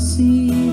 see.